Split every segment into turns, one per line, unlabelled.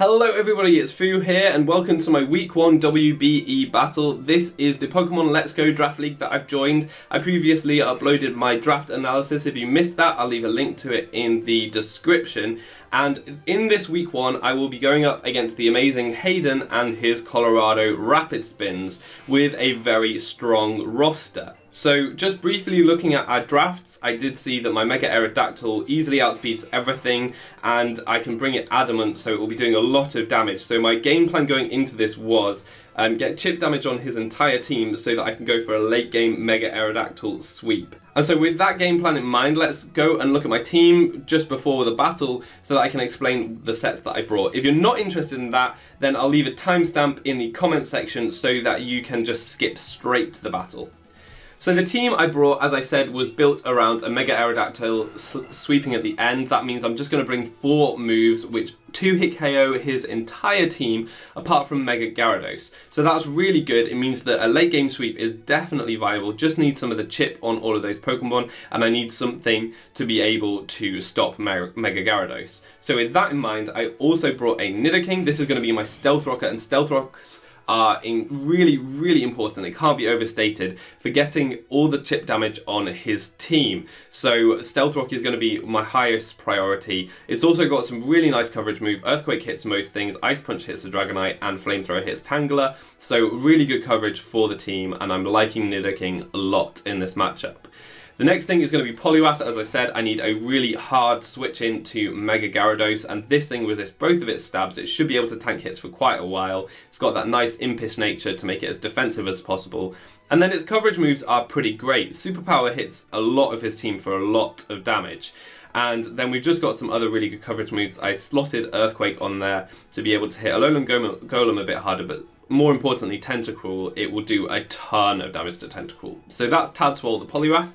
Hello everybody, it's Fu here and welcome to my week 1 WBE battle. This is the Pokemon Let's Go Draft League that I've joined. I previously uploaded my draft analysis. If you missed that, I'll leave a link to it in the description. And in this week 1, I will be going up against the amazing Hayden and his Colorado Rapid Spins with a very strong roster. So just briefly looking at our drafts, I did see that my Mega Aerodactyl easily outspeeds everything and I can bring it adamant so it will be doing a lot of damage. So my game plan going into this was um, get chip damage on his entire team so that I can go for a late game Mega Aerodactyl sweep. And so with that game plan in mind, let's go and look at my team just before the battle so that I can explain the sets that I brought. If you're not interested in that, then I'll leave a timestamp in the comment section so that you can just skip straight to the battle. So the team I brought, as I said, was built around a Mega Aerodactyl sweeping at the end. That means I'm just going to bring four moves which two-hit KO his entire team apart from Mega Gyarados. So that's really good. It means that a late game sweep is definitely viable. Just need some of the chip on all of those Pokemon and I need something to be able to stop Mega Gyarados. So with that in mind, I also brought a Nidoking. This is going to be my Stealth Rocker and Stealth Rocks are really, really important. It can't be overstated for getting all the chip damage on his team. So Stealth Rock is going to be my highest priority. It's also got some really nice coverage move. Earthquake hits most things, Ice Punch hits the Dragonite, and Flamethrower hits Tangela. So really good coverage for the team, and I'm liking Nidoking a lot in this matchup. The next thing is going to be Poliwrath. As I said, I need a really hard switch into Mega Gyarados, and this thing resists both of its stabs. It should be able to tank hits for quite a while. It's got that nice impish nature to make it as defensive as possible. And then its coverage moves are pretty great. Superpower hits a lot of his team for a lot of damage. And then we've just got some other really good coverage moves. I slotted Earthquake on there to be able to hit Alolan Golem a bit harder, but more importantly, Tentacruel, it will do a ton of damage to Tentacruel. So that's Tadswole the Poliwrath.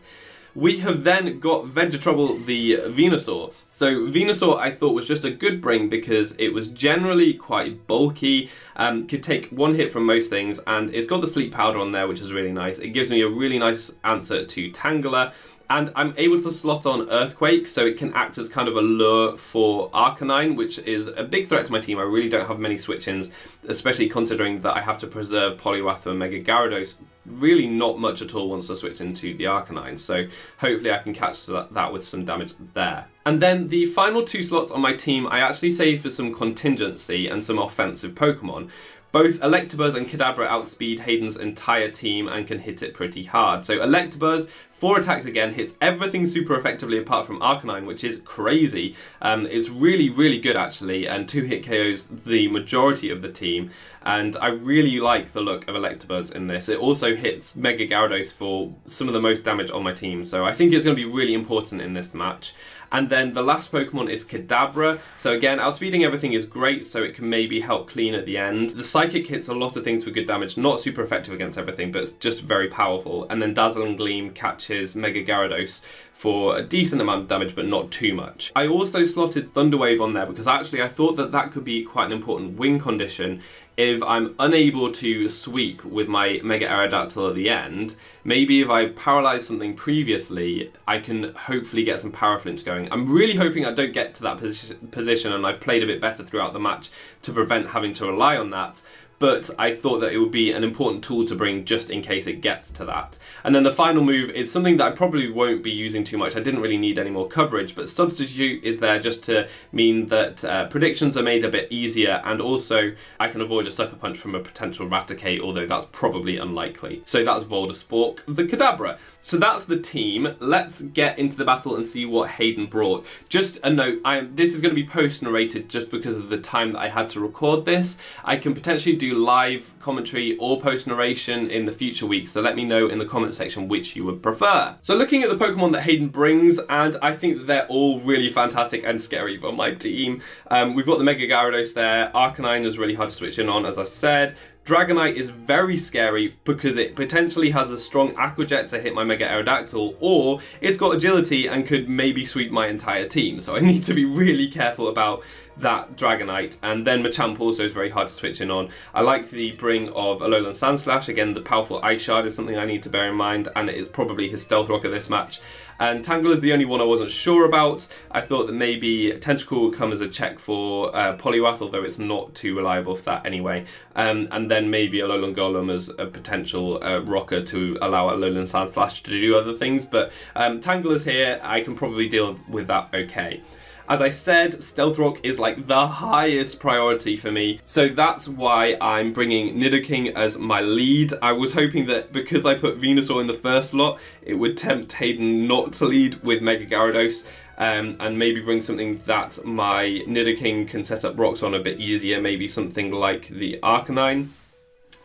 We have then got Vegetrouble the Venusaur. So Venusaur I thought was just a good bring because it was generally quite bulky, um, could take one hit from most things, and it's got the Sleep Powder on there, which is really nice. It gives me a really nice answer to Tangela, and I'm able to slot on Earthquake, so it can act as kind of a lure for Arcanine, which is a big threat to my team. I really don't have many switch-ins, especially considering that I have to preserve Poliwrath and Mega Gyarados. Really not much at all once I switch into the Arcanine, so hopefully I can catch that, that with some damage there. And then the final two slots on my team I actually save for some contingency and some offensive Pokemon. Both Electabuzz and Kadabra outspeed Hayden's entire team and can hit it pretty hard. So Electabuzz, four attacks again, hits everything super effectively apart from Arcanine, which is crazy. Um, it's really, really good actually, and two hit KOs the majority of the team. And I really like the look of Electabuzz in this. It also hits Mega Gyarados for some of the most damage on my team, so I think it's going to be really important in this match. And then the last Pokemon is Kadabra. So again, outspeeding everything is great, so it can maybe help clean at the end. The Psychic hits a lot of things for good damage, not super effective against everything, but it's just very powerful. And then Dazzling Gleam catches Mega Gyarados for a decent amount of damage, but not too much. I also slotted Thunder Wave on there because actually I thought that that could be quite an important win condition if I'm unable to sweep with my Mega Aerodactyl at the end, maybe if I paralyze something previously, I can hopefully get some Para Flinch going. I'm really hoping I don't get to that posi position and I've played a bit better throughout the match to prevent having to rely on that but I thought that it would be an important tool to bring just in case it gets to that. And then the final move is something that I probably won't be using too much. I didn't really need any more coverage, but Substitute is there just to mean that uh, predictions are made a bit easier and also I can avoid a Sucker Punch from a potential Raticate, although that's probably unlikely. So that's Voldespork, the Kadabra. So that's the team. Let's get into the battle and see what Hayden brought. Just a note, I, this is going to be post-narrated just because of the time that I had to record this. I can potentially do do live commentary or post narration in the future weeks, so let me know in the comment section which you would prefer. So looking at the Pokemon that Hayden brings, and I think that they're all really fantastic and scary for my team. Um, we've got the Mega Gyarados there, Arcanine is really hard to switch in on, as I said. Dragonite is very scary because it potentially has a strong Aqua Jet to hit my Mega Aerodactyl, or it's got agility and could maybe sweep my entire team. So I need to be really careful about that Dragonite. And then Machamp also is very hard to switch in on. I like the bring of Alolan Sandslash. Again, the powerful Ice Shard is something I need to bear in mind, and it is probably his Stealth Rock of this match. And Tangela is the only one I wasn't sure about. I thought that maybe Tentacle would come as a check for uh, Poliwrath, although it's not too reliable for that anyway. Um, and then maybe Alolan Golem as a potential uh, rocker to allow Alolan Sandslash to do other things. But um, Tangela is here, I can probably deal with that okay. As I said, Stealth Rock is like the highest priority for me, so that's why I'm bringing Nidoking as my lead. I was hoping that because I put Venusaur in the first slot, it would tempt Hayden not to lead with Mega Gyarados. Um, and maybe bring something that my Nidoking can set up rocks on a bit easier, maybe something like the Arcanine.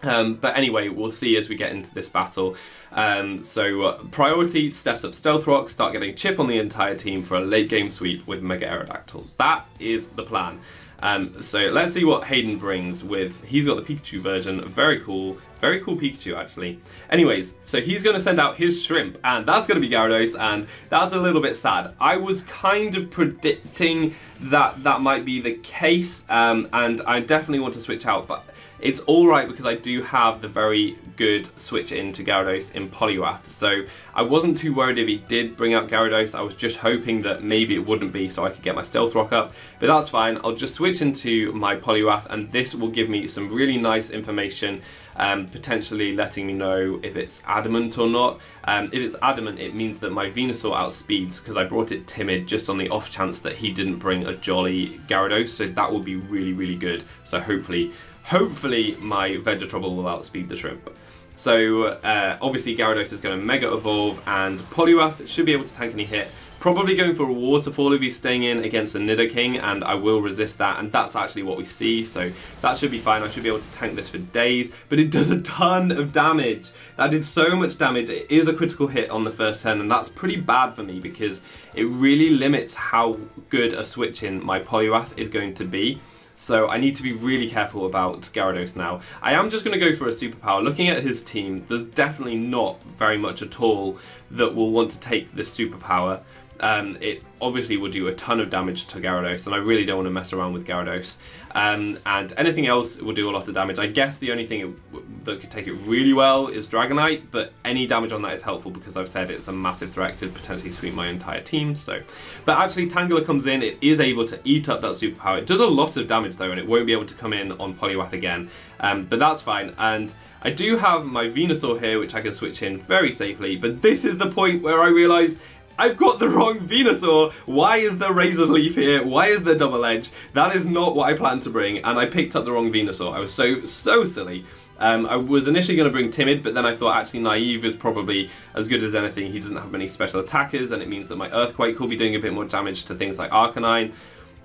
Um, but anyway, we'll see as we get into this battle. Um, so uh, priority, steps up Stealth Rock, start getting chip on the entire team for a late game sweep with Mega Aerodactyl. That is the plan. Um, so let's see what Hayden brings with, he's got the Pikachu version, very cool, very cool Pikachu actually. Anyways, so he's going to send out his Shrimp and that's going to be Gyarados and that's a little bit sad. I was kind of predicting that that might be the case um, and I definitely want to switch out but it's alright because I do have the very good switch into Gyarados in Poliwrath, so I wasn't too worried if he did bring out Gyarados, I was just hoping that maybe it wouldn't be so I could get my Stealth Rock up, but that's fine, I'll just switch into my Poliwrath and this will give me some really nice information, um, potentially letting me know if it's Adamant or not. Um, if it's Adamant, it means that my Venusaur outspeeds because I brought it Timid just on the off chance that he didn't bring a Jolly Gyarados, so that will be really, really good. So hopefully hopefully my Vegetrouble will outspeed the Shrimp. So uh, obviously Gyarados is going to Mega Evolve and Poliwrath should be able to tank any hit. Probably going for a Waterfall if he's staying in against a Nidoking and I will resist that and that's actually what we see so that should be fine. I should be able to tank this for days but it does a ton of damage. That did so much damage. It is a critical hit on the first turn and that's pretty bad for me because it really limits how good a switch in my Poliwrath is going to be. So I need to be really careful about Gyarados now. I am just going to go for a superpower. Looking at his team, there's definitely not very much at all that will want to take this superpower. Um, it obviously will do a ton of damage to Gyarados, and I really don't want to mess around with Gyarados. Um, and anything else will do a lot of damage. I guess the only thing it, that could take it really well is Dragonite, but any damage on that is helpful because I've said it's a massive threat, could potentially sweep my entire team. So, But actually, Tangela comes in, it is able to eat up that superpower. It does a lot of damage though, and it won't be able to come in on Poliwrath again, um, but that's fine. And I do have my Venusaur here, which I can switch in very safely, but this is the point where I realise I've got the wrong Venusaur. Why is the Razor Leaf here? Why is the Double Edge? That is not what I planned to bring, and I picked up the wrong Venusaur. I was so, so silly. Um, I was initially going to bring Timid, but then I thought actually Naive is probably as good as anything. He doesn't have many special attackers, and it means that my Earthquake will be doing a bit more damage to things like Arcanine.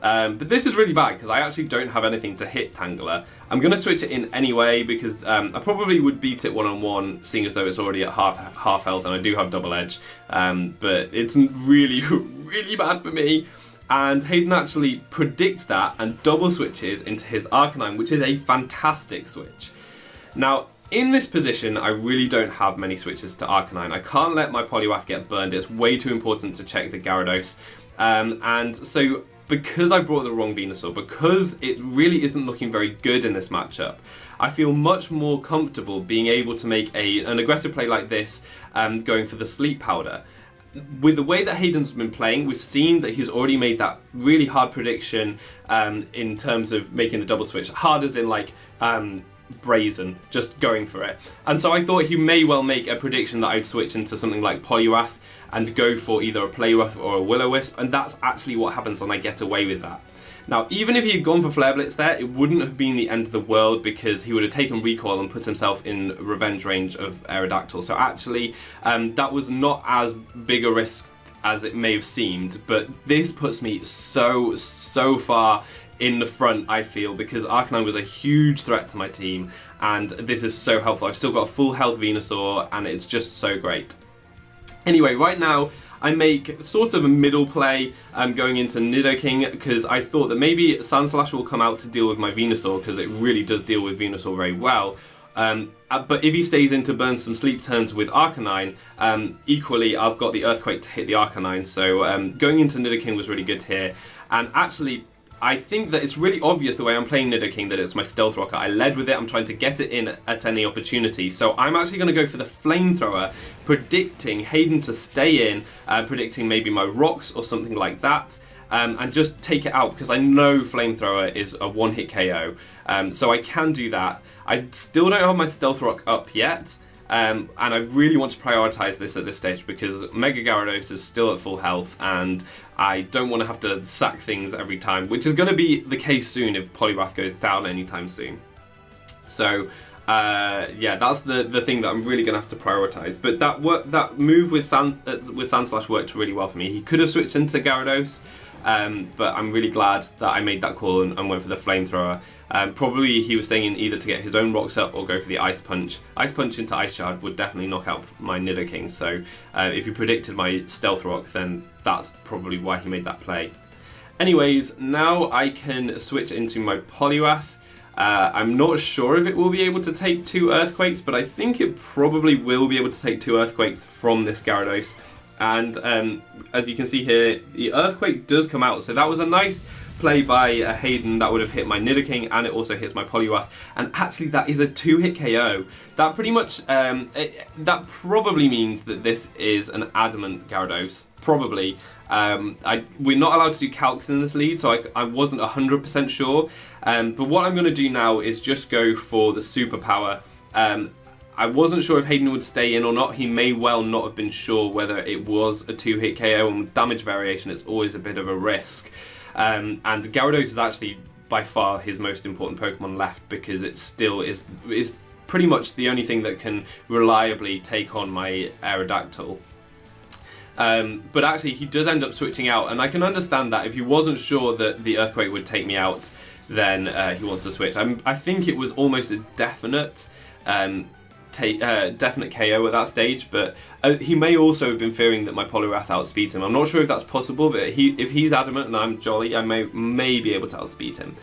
Um, but this is really bad because I actually don't have anything to hit Tangela. I'm going to switch it in anyway because um, I probably would beat it one-on-one -on -one, seeing as though it's already at half half health and I do have double edge. Um, but it's really, really bad for me. And Hayden actually predicts that and double switches into his Arcanine, which is a fantastic switch. Now, in this position, I really don't have many switches to Arcanine. I can't let my Poliwrath get burned. It's way too important to check the Gyarados. Um, and so because I brought the wrong Venusaur, because it really isn't looking very good in this matchup, I feel much more comfortable being able to make a, an aggressive play like this, um, going for the Sleep Powder. With the way that Hayden's been playing, we've seen that he's already made that really hard prediction um, in terms of making the double switch. Hard as in like um, brazen, just going for it. And so I thought he may well make a prediction that I'd switch into something like Poliwrath and go for either a Poliwrath or a Will-O-Wisp, and that's actually what happens when I get away with that. Now, even if he had gone for Flare Blitz there, it wouldn't have been the end of the world because he would have taken recoil and put himself in revenge range of Aerodactyl. So actually, um, that was not as big a risk as it may have seemed, but this puts me so, so far in the front, I feel, because Arcanine was a huge threat to my team, and this is so helpful. I've still got a full health Venusaur, and it's just so great. Anyway, right now, I make sort of a middle play um, going into Nidoking because I thought that maybe Sandslash will come out to deal with my Venusaur because it really does deal with Venusaur very well. Um, uh, but if he stays in to burn some sleep turns with Arcanine, um, equally I've got the Earthquake to hit the Arcanine. So um, going into Nidoking was really good here. And actually, I think that it's really obvious the way I'm playing Nidoking that it's my Stealth Rocker. I led with it, I'm trying to get it in at any opportunity. So I'm actually going to go for the Flamethrower, predicting Hayden to stay in, uh, predicting maybe my rocks or something like that. Um, and just take it out because I know Flamethrower is a one hit KO. Um, so I can do that. I still don't have my Stealth Rock up yet. Um, and I really want to prioritize this at this stage because Mega Gyarados is still at full health and I don't want to have to sack things every time, which is going to be the case soon if Poliwrath goes down anytime soon. So, uh, yeah, that's the, the thing that I'm really going to have to prioritize. But that work, that move with Sand, uh, with Sandslash worked really well for me. He could have switched into Gyarados, um, but I'm really glad that I made that call and, and went for the flamethrower. Um, probably he was staying in either to get his own rocks up or go for the ice punch. Ice punch into ice shard would definitely knock out my Nidoking. So uh, if you predicted my stealth rock, then that's probably why he made that play. Anyways, now I can switch into my Poliwrath. Uh, I'm not sure if it will be able to take two Earthquakes, but I think it probably will be able to take two Earthquakes from this Gyarados. And um, as you can see here, the Earthquake does come out. So that was a nice play by uh, Hayden that would have hit my Nidoking and it also hits my Poliwrath. And actually that is a two-hit KO. That pretty much, um, it, that probably means that this is an Adamant Gyarados. Probably. Um, I, we're not allowed to do calcs in this lead, so I, I wasn't 100% sure. Um, but what I'm going to do now is just go for the superpower. Um, I wasn't sure if Hayden would stay in or not. He may well not have been sure whether it was a two-hit KO, and with damage variation, it's always a bit of a risk. Um, and Gyarados is actually by far his most important Pokemon left because it still is is pretty much the only thing that can reliably take on my Aerodactyl. Um, but actually, he does end up switching out, and I can understand that if he wasn't sure that the Earthquake would take me out, then uh, he wants to switch. I'm, i think it was almost a definite um, uh, definite KO at that stage, but uh, he may also have been fearing that my Poliwrath outspeeds him. I'm not sure if that's possible, but he, if he's adamant and I'm jolly, I may, may be able to outspeed him.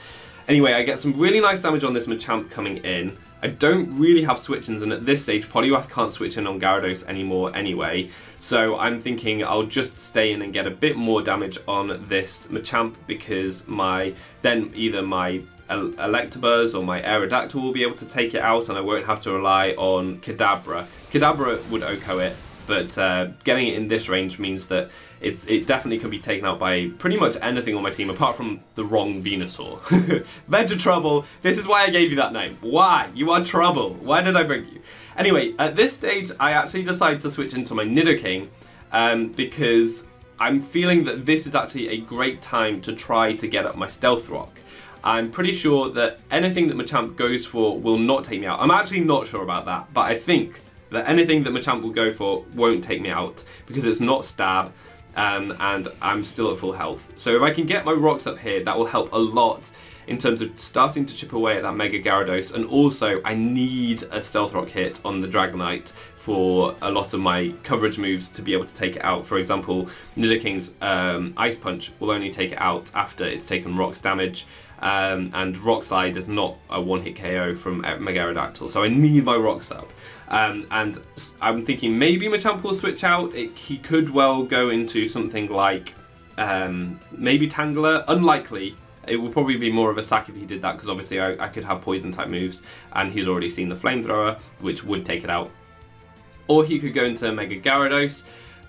Anyway, I get some really nice damage on this Machamp coming in. I don't really have switch-ins, and at this stage, Poliwrath can't switch in on Gyarados anymore anyway, so I'm thinking I'll just stay in and get a bit more damage on this Machamp because my then either my Electabuzz or my Aerodactyl will be able to take it out and I won't have to rely on Kadabra. Kadabra would OHKO it, but uh, getting it in this range means that it, it definitely can be taken out by pretty much anything on my team apart from the wrong Venusaur. Venta Trouble, this is why I gave you that name. Why? You are trouble. Why did I bring you? Anyway, at this stage I actually decided to switch into my Nidoking um, because I'm feeling that this is actually a great time to try to get up my Stealth Rock. I'm pretty sure that anything that Machamp goes for will not take me out. I'm actually not sure about that, but I think that anything that Machamp will go for won't take me out because it's not stab um, and I'm still at full health. So if I can get my rocks up here, that will help a lot in terms of starting to chip away at that Mega Gyarados and also I need a Stealth Rock hit on the Dragonite for a lot of my coverage moves to be able to take it out. For example, Nidoking's um, Ice Punch will only take it out after it's taken rocks damage um, and Rock Slide is not a one-hit KO from Mega Aerodactyl, so I need my rocks up. Um, and I'm thinking maybe Machamp will switch out. It, he could well go into something like um, maybe Tangela. Unlikely. It would probably be more of a sack if he did that because obviously I, I could have poison type moves and he's already seen the flamethrower which would take it out. Or he could go into Mega Gyarados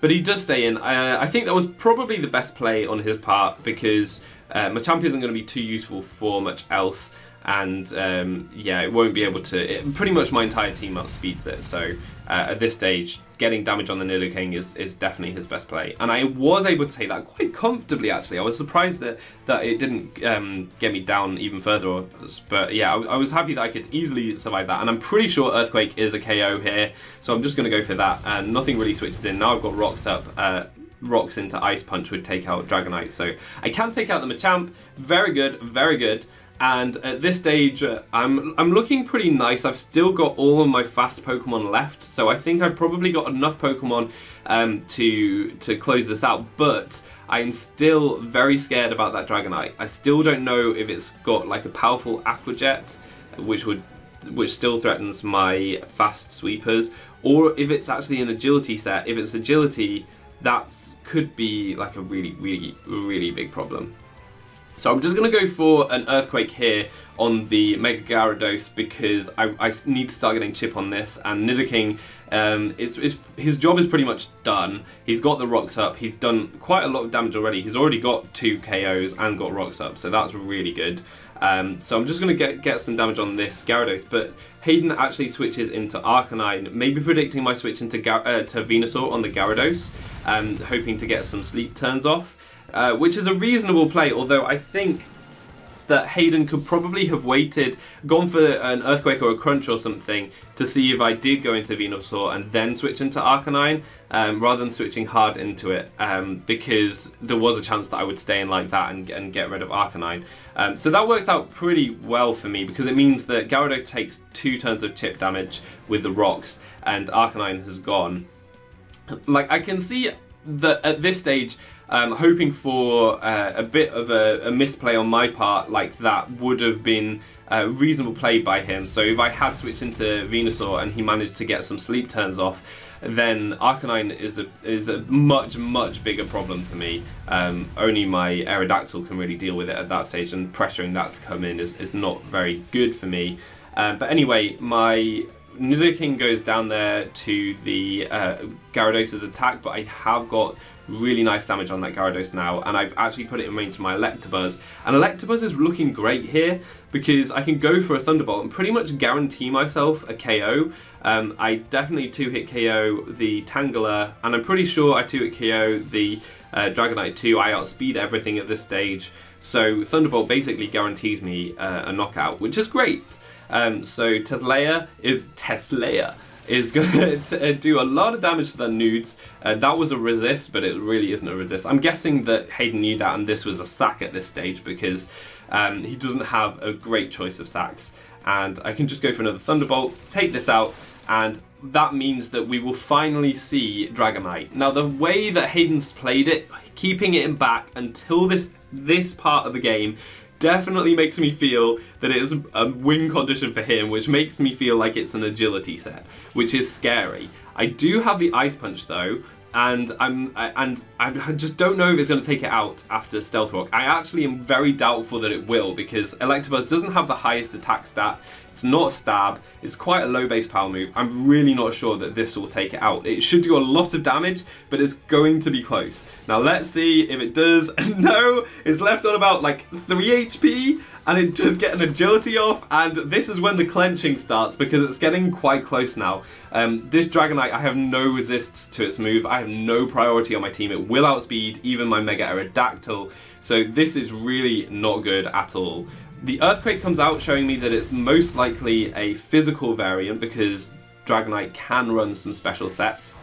but he does stay in. Uh, I think that was probably the best play on his part because uh, Machamp isn't going to be too useful for much else, and um, yeah, it won't be able to. It, pretty much my entire team outspeeds it. So uh, at this stage, getting damage on the Nidoking is is definitely his best play, and I was able to take that quite comfortably. Actually, I was surprised that that it didn't um, get me down even further. But yeah, I, I, was happy that I could easily survive that, and I'm pretty sure Earthquake is a KO here. So I'm just going to go for that, and nothing really switches in. Now I've got rocks up. Uh, rocks into Ice Punch would take out Dragonite. So I can take out the Machamp. Very good, very good. And at this stage, uh, I'm I'm looking pretty nice. I've still got all of my fast Pokemon left, so I think I've probably got enough Pokemon um, to to close this out. But I'm still very scared about that Dragonite. I still don't know if it's got like a powerful Aqua Jet, which would which still threatens my fast sweepers, or if it's actually an agility set. If it's agility, that could be like a really, really, really big problem. So I'm just going to go for an Earthquake here on the Mega Gyarados because I, I need to start getting chip on this and Nidoking, um, is, is, his job is pretty much done. He's got the rocks up, he's done quite a lot of damage already. He's already got two KOs and got rocks up, so that's really good. Um, so I'm just going to get, get some damage on this Gyarados, but Hayden actually switches into Arcanine, maybe predicting my switch into Gar uh, to Venusaur on the Gyarados, um, hoping to get some sleep turns off. Uh, which is a reasonable play, although I think that Hayden could probably have waited, gone for an Earthquake or a Crunch or something to see if I did go into Venusaur and then switch into Arcanine, um, rather than switching hard into it, um, because there was a chance that I would stay in like that and, and get rid of Arcanine. Um, so that worked out pretty well for me, because it means that Gyarados takes two turns of chip damage with the rocks, and Arcanine has gone. Like, I can see that at this stage, um, hoping for uh, a bit of a, a, misplay on my part like that would have been a reasonable play by him. So if I had switched into Venusaur and he managed to get some sleep turns off, then Arcanine is a is a much much bigger problem to me. Um, only my Aerodactyl can really deal with it at that stage, and pressuring that to come in is, is not very good for me. Uh, but anyway, my Nidoking goes down there to the uh, Gyarados' attack, but I have got really nice damage on that Gyarados now, and I've actually put it in range to my Electabuzz. And Electabuzz is looking great here, because I can go for a Thunderbolt and pretty much guarantee myself a KO. Um, I definitely 2-hit KO the Tangela, and I'm pretty sure I 2-hit KO the uh, Dragonite too. I outspeed everything at this stage, so Thunderbolt basically guarantees me uh, a knockout, which is great. Um, so Teslaya is Teslaya is going to uh, do a lot of damage to the nudes. Uh, that was a resist, but it really isn't a resist. I'm guessing that Hayden knew that and this was a sack at this stage because um, he doesn't have a great choice of sacks. And I can just go for another Thunderbolt, take this out, and that means that we will finally see Dragonite. Now the way that Hayden's played it, keeping it in back until this this part of the game definitely makes me feel that it is a win condition for him, which makes me feel like it's an agility set, which is scary. I do have the Ice Punch though, and I'm and I just don't know if it's going to take it out after Stealth Rock. I actually am very doubtful that it will because Electabuzz doesn't have the highest attack stat. It's not stab. It's quite a low base power move. I'm really not sure that this will take it out. It should do a lot of damage, but it's going to be close. Now let's see if it does. no, it's left on about like 3 HP and it does get an agility off and this is when the clenching starts because it's getting quite close now. Um, this Dragonite, I have no resists to its move, I have no priority on my team, it will outspeed even my Mega Aerodactyl, so this is really not good at all. The Earthquake comes out showing me that it's most likely a physical variant because Dragonite can run some special sets.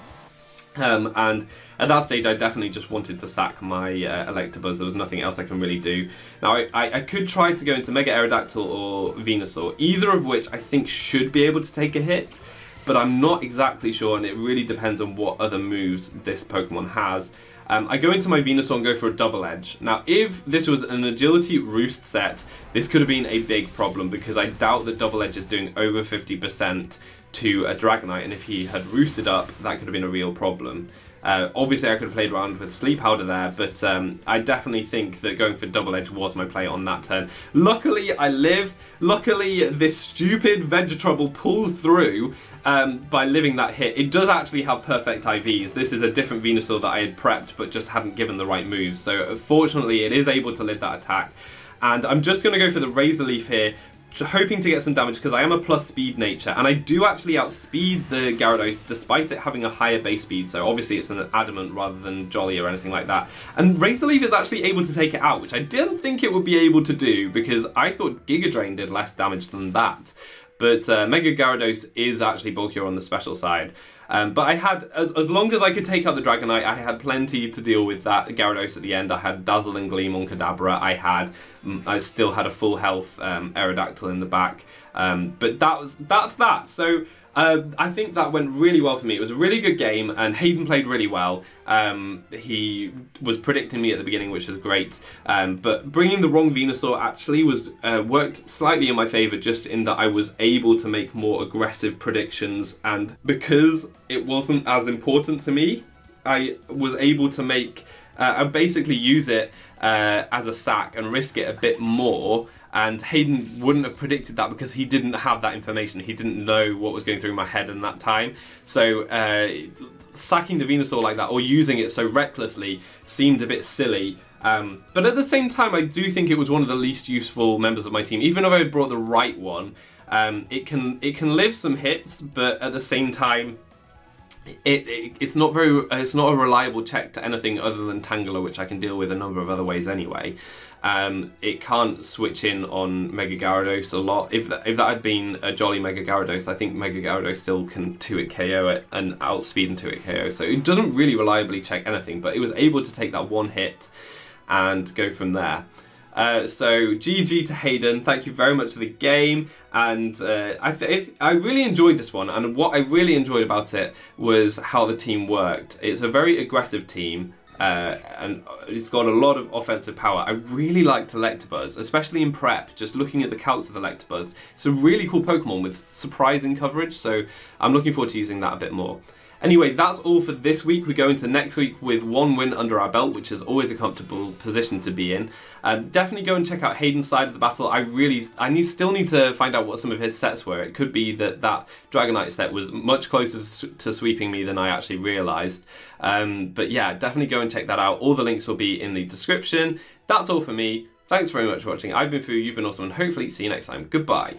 Um, and at that stage, I definitely just wanted to sack my uh, Electabuzz. There was nothing else I can really do. Now, I, I, I, could try to go into Mega Aerodactyl or Venusaur, either of which I think should be able to take a hit, but I'm not exactly sure, and it really depends on what other moves this Pokemon has. Um, I go into my Venusaur and go for a double edge. Now, if this was an agility roost set, this could have been a big problem because I doubt that double edge is doing over 50% to a Dragonite, and if he had roosted up, that could have been a real problem. Uh, obviously, I could have played around with Sleep Powder there, but um, I definitely think that going for Double Edge was my play on that turn. Luckily, I live. Luckily, this stupid Vegetrouble pulls through um, by living that hit. It does actually have perfect IVs. This is a different Venusaur that I had prepped, but just hadn't given the right moves. So fortunately, it is able to live that attack. And I'm just going to go for the Razor Leaf here, hoping to get some damage because I am a plus speed nature and I do actually outspeed the Gyarados despite it having a higher base speed so obviously it's an adamant rather than jolly or anything like that and Razor Leaf is actually able to take it out which I didn't think it would be able to do because I thought Giga Drain did less damage than that but uh, Mega Gyarados is actually bulkier on the special side um, but I had, as, as long as I could take out the Dragonite, I had plenty to deal with that Gyarados at the end. I had Dazzling Gleam on Kadabra. I had, mm, I still had a full health um, Aerodactyl in the back. Um, but that was, that's that. So uh, I think that went really well for me. It was a really good game, and Hayden played really well. Um, he was predicting me at the beginning, which was great. Um, but bringing the wrong Venusaur actually was uh, worked slightly in my favour, just in that I was able to make more aggressive predictions, and because it wasn't as important to me, I was able to make. Uh, I basically use it uh, as a sack and risk it a bit more. And Hayden wouldn't have predicted that because he didn't have that information. He didn't know what was going through my head in that time. So uh, sacking the Venusaur like that or using it so recklessly seemed a bit silly. Um, but at the same time, I do think it was one of the least useful members of my team. Even if I brought the right one, um, it can it can live some hits, but at the same time, it, it, it's not very it's not a reliable check to anything other than Tangela, which I can deal with a number of other ways anyway. Um, it can't switch in on Mega Gyarados a lot. If that, if that had been a Jolly Mega Gyarados, I think Mega Gyarados still can 2-hit KO it and outspeed and 2-hit KO. So it doesn't really reliably check anything, but it was able to take that one hit and go from there. Uh, so GG to Hayden. Thank you very much for the game, and uh, I I really enjoyed this one. And what I really enjoyed about it was how the team worked. It's a very aggressive team. Uh, and it's got a lot of offensive power. I really liked Electabuzz, especially in prep, just looking at the calcs of Electabuzz. It's a really cool Pokemon with surprising coverage, so I'm looking forward to using that a bit more. Anyway, that's all for this week. We go into next week with one win under our belt, which is always a comfortable position to be in. Um, definitely go and check out Hayden's side of the battle. I really, I need still need to find out what some of his sets were. It could be that that Dragonite set was much closer to sweeping me than I actually realised. Um, but yeah, definitely go and check that out. All the links will be in the description. That's all for me. Thanks very much for watching. I've been Fu, you've been awesome, and hopefully see you next time. Goodbye.